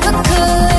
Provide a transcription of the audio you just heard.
never could.